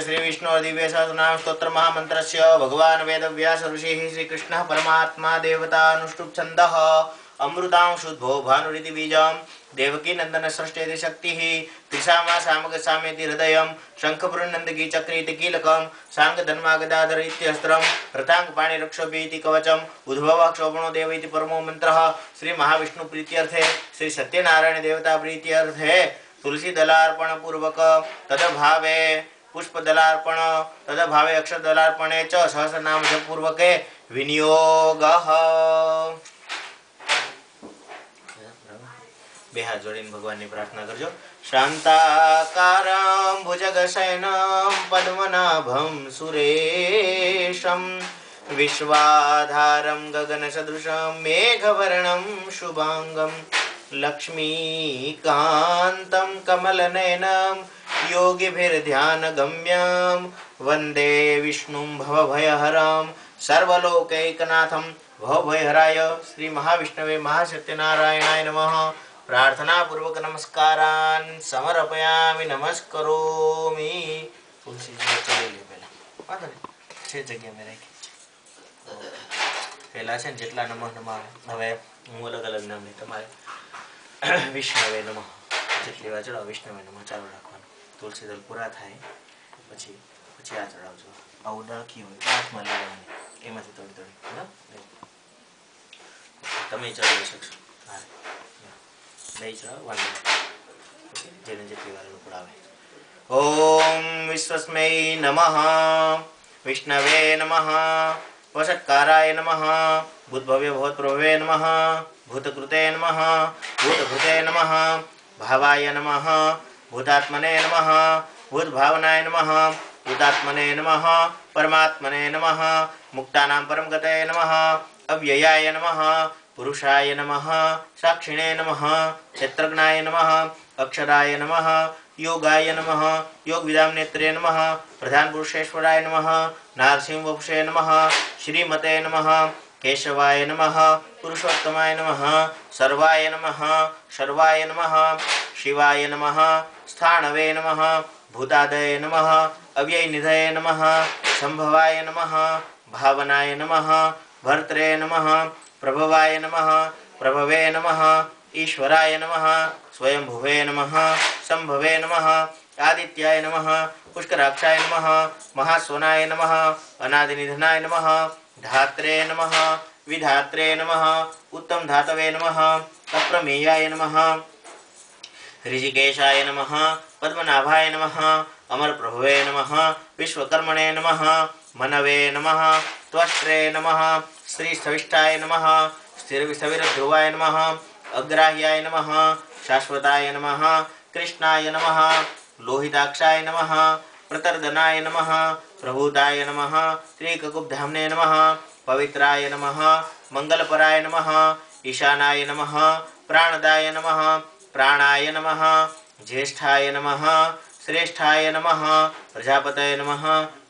श्रीविष्णोर्दिव्य सहस्रनाम स्तोत्र महामन्त्रस्य भगवान् वेदव्यास ऋषिः श्रीकृष्णः परमात्मा देवतानुष्टुप् छन्दः अमृतांशुद्भो भानुरिति बीजं देवकी नन्दन सृष्टेति शक्तिः त्रिसामा सामग सामेति हृदयं शङ्खपुरुनन्दकी चक्रीति कीलकं साङ्गधन्मागदाधर इत्यस्त्रं रथाङ्गपाणिरक्षोभीति कवचम् उद्भवः क्षोभणो देव परमो मन्त्रः श्रीमहाविष्णुप्रीत्यर्थे પુષ્પ દલાર્પણ તદભાવે અક્ષર દલાર્પણે ચ સહસ્રનામ પૂર્વકે વિનિયોગ. બે હાથ જોડીને ભગવાનની પ્રાર્થના કરજો. શાંતાકારમ ભુજગશયનમ પદ્મનાભમ સુરેશમ વિશ્વાધારમ ગગનસદૃશમ મેઘવર્ણમ શુભાંગમ લક્ષ્મીકાંતમ કમલનયનમ योगिभिर्ध्यानगम्यं वन्दे विष्णुं भवभयहरं सर्वलोकैकनाथं भवभयहराय श्रीमहाविष्णवे महासत्यनारायणाय नमः प्रार्थनापूर्वक नमस्कारान् समर्पयामि नमस्करोमि तुलसी जी चले લે પહેલા વાંધો નહીં છે જગ્યા મેં રાખી પહેલા છે ને જેટલા નમઃ નમઃ હવે હું અલગ અલગ નામ નહીં તમારે વિષ્ણવે નમઃ જેટલી વાર ચડાવો વિષ્ણવે નમઃ ચાલુ રાખવાનું તુલસી દળ પૂરા થાય પછી પછી આ ચડાવજો આવું ડાળખી હોય હાથમાં લેવાની એમાંથી થોડી થોડી બરાબર તમે ચડાવી શકશો હા નહીં ચડાવો વાંધો નહીં. ઓકે? જેને જેટલી વાર અનુકૂળ આવે ઓમ વિશ્વસ્મૈ નમઃ વિષ્ણવે નમઃ વષટ્કારાય નમઃ ભૂતભવ્ય ભૂતપ્રભવે નમઃ ભૂતકૃતે નમઃ ભૂતભૃતે નમઃ ભાવાય નમઃ भूतात्मने नमः। भूत भावनाय नमः। भूतात्मने नमः। परमात्मने नमः। मुक्तानां परम गतये नमः। अव्ययाय नमः। पुरुषाय नमः। साक्षिणे नमः। क्षेत्रज्ञाय नमः। अक्षराय नमः। योगाय नमः। योगविदां नेत्रे नमः। प्रधानपुरुषेश्वराय नमः। नारसिंहवपुषे नमः। श्रीमते नमः। केशवाय नमः, पुरुषोत्तमाय नमः, सर्वाय नमः, शर्वाय नमः, शिवाय नमः, स्थाणवे नमः, भूतादय नमः, अव्ययनिधय नमः, संभवाय नमः, भावनाय नमः, भर्त्रे नमः, प्रभवाय नमः, प्रभवे नमः, ईश्वराय नमः, स्वयंभुवे नमः, संभवे नमः, आदित्याय नमः, पुष्कराक्षाय नमः, महास्वनाय नमः, अनादिनिधनाय नमः धात्रे नम। विधात्रे नम। उत्तम धातवे नम। तप्रमेयाय नम। ऋषिकेशाय नम। पद्मनाभाय नम। अमर प्रभुवे नम। विश्वकर्मणे नम। मनवे नम। त्वष्ट्रे नम। श्रीसविष्ठाय नम। स्थिरविसविरध्रुवाय नम। अग्राह्याय नम। शाश्वताय नम। कृष्णाय नम। लोहिताक्षाय नम। प्रतर्दनाय नमः प्रभूताय नमः श्रीककुब्धाम्ने नमः पवित्राय नमः मङ्गलपराय नमः ईशानाय नमः प्राणदाय नमः प्राणाय नमः ज्येष्ठाय नमः श्रेष्ठाय नमः प्रजापतये नमः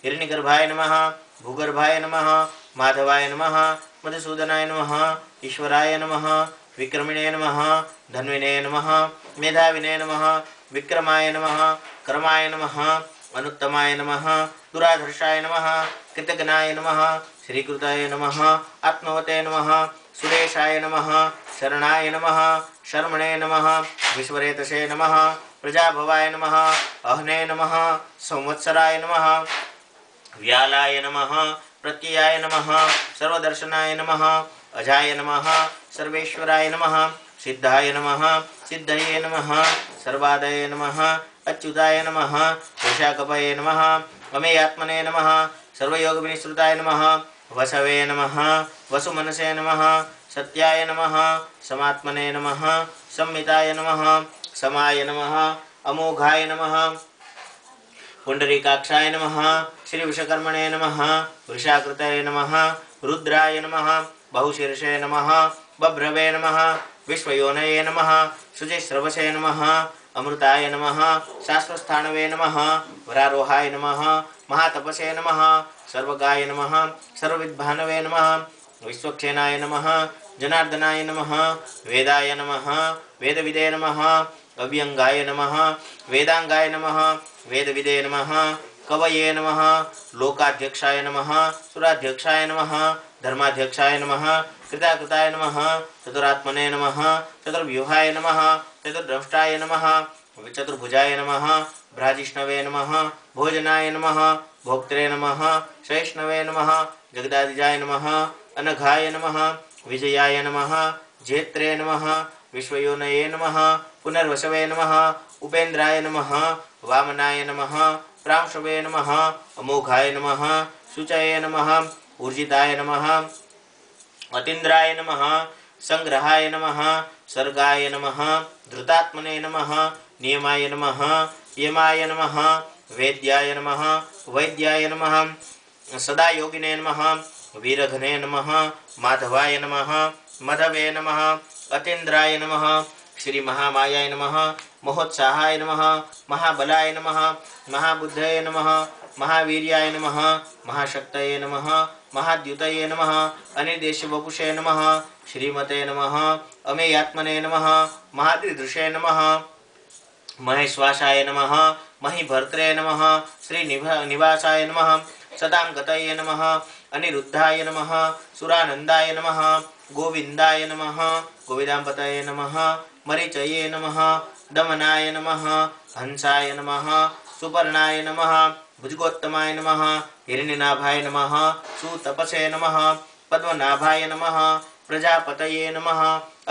हिरण्यगर्भाय नमः भूगर्भाय नमः माधवाय नमः मधुसूदनाय नमः ईश्वराय नमः विक्रमिणे नमः धन्विने नमः मेधाविने नमः विक्रमाय नमः कर्माय नमः अनुत्तमाय नमः, दुराधर्षाय नमः कृतघ्नाय नमः, श्रीकृताय नमः, आत्मवते नमः, सुरेशाय नमः, शरणाय नमः, शर्मणे नमः, विश्वरेतसे नमः, प्रजाभवाय नमः, अहने नमः, संवत्सराय नमः, व्यालाय नमः, प्रत्ययाय नमः, सर्वदर्शनाय नमः, अजाय नमः, सर्वेश्वराय नमः, सिद्धाय नमः, सिद्धये नमः, सर्वादये नमः अच्युताय नमः वैशाखपये नमः अमेयात्मने नमः सर्वयोगविनिश्रुताय नमः वसवे नमः वसुमनसे नमः सत्याय नमः समात्मने नमः संहिताय नमः समाय नमः अमोघाय नमः पुण्डरीकाक्षाय नमः श्रीविषकर्मणे नमः वृषाकृतये नमः रुद्राय नमः बहुशीर्षे नमः बभ्रवे नमः विश्वयोनये नमः शुचिस्रवसे नमः अमृताय नमः शाश्वस्थानवे नमः वरारोहाय नमः महातपसे नमः सर्वगाय नमः सर्वविद्भानवे नमः विश्वक्षेनाय नमः जनार्दनाय नमः वेदाय नमः वेदविदे नमः अव्यङ्गाय नमः वेदाङ्गाय नमः वेदविदे नमः कवये नमः लोकाध्यक्षाय नमः सुराध्यक्षाय नमः धर्माध्यक्षाय नमः, कृताकृताय नमः, चतुरात्मने नमः, चतुर्व्यूहाय नमः, चतुर्द्रष्टाय नमः, चतुर्भुजाय नमः भ्राजिष्णवे नमः, भोजनाय नमः, भोक्त्रे नमः शैष्णवे नमः, जगदादिजाय नमः, अनघाय नमः, विजयाय नमः, जेत्रे नमः, विश्वयोनये नमः, पुनर्वसवे नमः, उपेन्द्राय नमः, वामनाय नमः, प्रांशवे नमः, अमोघाय नमः, शुचये नमः ऊर्जिताय नमः, अतीन्द्राय नमः, संग्रहाय नमः सर्गाय नमः, धृतात्मने नमः, नियमाय नमः, यमाय नमः, वेद्याय नमः, वैद्याय नमः सदा योगिने नमः, वीरघने नमः, माधवाय नमः, मधवे नमः, अतीन्द्राय नमः श्री महामायाय नमः, महोत्साहाय नमः, महाबलाय नमः, महाबुद्धये नमः महावीर्याय नमः, महाशक्तये नमः, महाद्युतये नमः अनिर्देशवपुषे नमः, श्रीमते नमः, अमेयात्मने नमः महादिदृशे नमः, महेश्वासाय नमः, महीभर्त्रे नमः श्रीनिवासाय नमः सदां नमः, अनिरुद्धाय नमः, सुरानन्दाय नमः, गोविन्दाय नमः गोविदाम्पतये नमः, मरीचये नमः, दमनाय नमः, हंसाय नमः, सुपर्णाय नमः भुजगोत्तमाय नमः हिरण्यनाभाय नमः सुतपसे नमः पद्मनाभाय नमः प्रजापतये नमः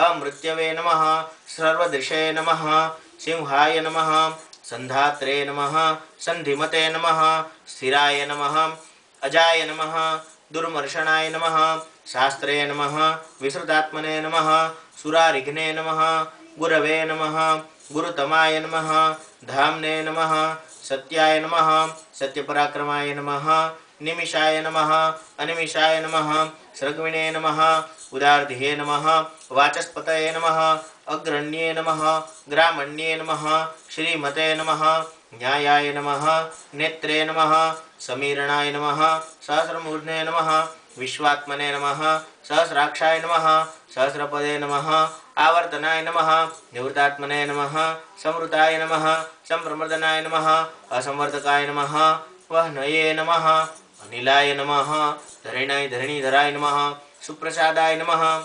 अमृत्यवे नमः सर्वदृशे नमः सिंहाय नमः संधात्रे नमः संधिमते नमः स्थिराय नमः अजाय नमः दुर्मर्शनाय नमः शास्त्रे नमः विश्रुतात्मने नमः सुरारिघ्ने नमः गुरवे नमः गुरुतमाय नमः धाम्ने नमः सत्याय नमः, सत्यपराक्रमाय नमः, निमिषाय नमः, अनिमिषाय नमः सृग्विणे नमः उदार्धिये नमः, वाचस्पतये नमः, अग्रण्ये नमः, ग्रामण्ये नमः, श्रीमते नमः, न्यायाय नमः, नेत्रे नमः, समीरणाय नमः सहस्रमूर्धने नमः, विश्वात्मने नमः, सहस्राक्षाय नमः, सहस्रपदे नमः आवर्तनाय नमः, निवृत्तात्मने नमः संवृताय नमः, संप्रमर्दनाय नमः, असंवर्धकाय नमः, वहनये नमः, अनिलाय नमः धरिणाय धरणीधराय नमः, सुप्रसादाय नमः,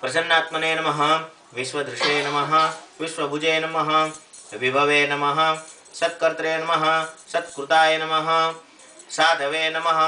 प्रसन्नात्मने नमः विश्वदृशे नमः, विश्वभुजे नमः, विभवे नमः, सत्कर्त्रे नमः, सत्कृताय नमः, साधवे नमः,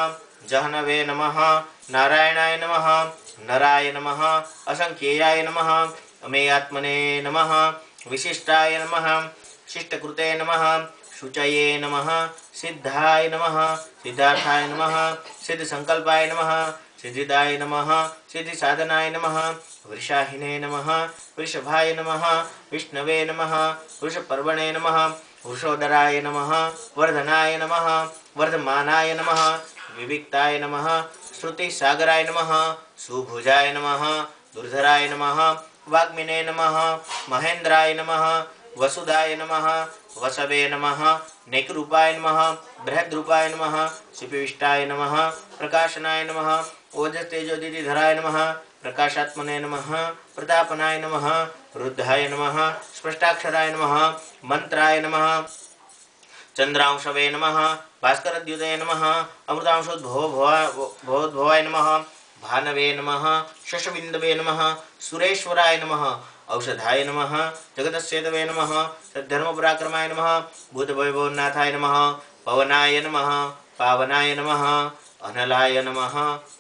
जहनवे नमः, नारायणाय नमः नराय नमः, असंख्येयाय नमः अमेयात्मने नमः, विशिष्टाय नमः, शिष्टकृते नमः, शुचये नमः, सिद्धाय नमः, सिद्धार्थाय नमः सिद्धसङ्कल्पाय नमः, सिद्धिदाय नमः, सिद्धिसाधनाय नमः, वृषाहिने नमः, वृषभाय नमः, विष्णवे नमः, वृषपर्वणे नमः, वृषोदराय नमः, वर्धनाय नमः, वर्धमानाय नमः विविक्ताय नमः, श्रुतिसागराय नमः, सुभुजाय नमः, दुर्धराय नमः, वाग्मिने नमः महेन्द्राय नमः वसुदाय नमः, वसवे नमः, नेकरूपाय नमः, बृहद्रूपाय नमः, शिपिविष्टाय नमः, प्रकाशनाय नमः ओजस्तेजोदिधराय नमः, प्रकाशात्मने नमः, प्रतापनाय नमः, रुद्धाय नमः, स्पष्टाक्षराय नमः, मंत्राय नमः, चंद्रांशवे नमः भास्करद्युतये नमः अमृतांशोद्भवोद्भवाय नमः, भानवे नमः, शशबिन्दवे नमः, सुरेश्वराय नमः, औषधाय नमः जगतसेतवे नमः, सद्धर्मपराक्रमाय नमः भूतवैभवनाथाय नमः, पवनाय नमः, पावनाय नमः, अनलाय नमः,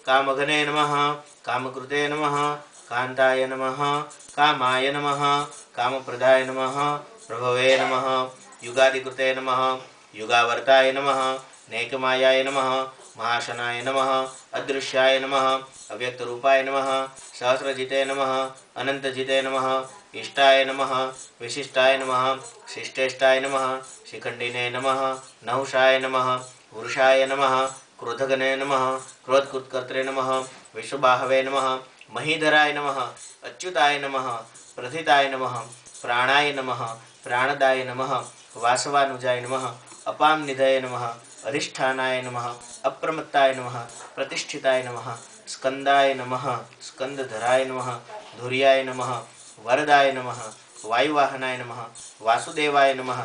कामघने नमः, कामकृते नमः, कान्ताय नमः, कामाय नमः, कामप्रदाय नमः, प्रभवे नमः, युगादिकृते नमः। युगावर्ताय नमः, नैकमायाय नमः, महाशनाय नमः, अदृश्याय नमः, अव्यक्तरूपाय नमः, सहस्रजिते नमः, अनन्तजिते नमः, इष्टाय नमः, विशिष्टाय नमः, शिष्टेष्टाय नमः, शिखण्डिने नमः, नहुषाय नमः, पुरुषाय नमः, क्रोधगणे नमः, क्रोधकृत्कर्त्रे नमः, विश्वबाहवे नमः, महीधराय नमः, अच्युताय नमः, प्रथिताय नमः, प्राणाय नमः, प्राणदाय नमः, वासवानुजाय नमः अपाम निधय नम, अधिष्ठानाय नम, अप्रमत्ताय नम, प्रतिष्ठिताय नम, स्कंदाय नम, स्कंदधराय नम, धुर्याय नम, वरदाय नम, वायुवाहनाय नम, वासुदेवाय नमः।